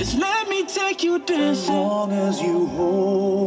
Just let me take you dancing. As long as you hold.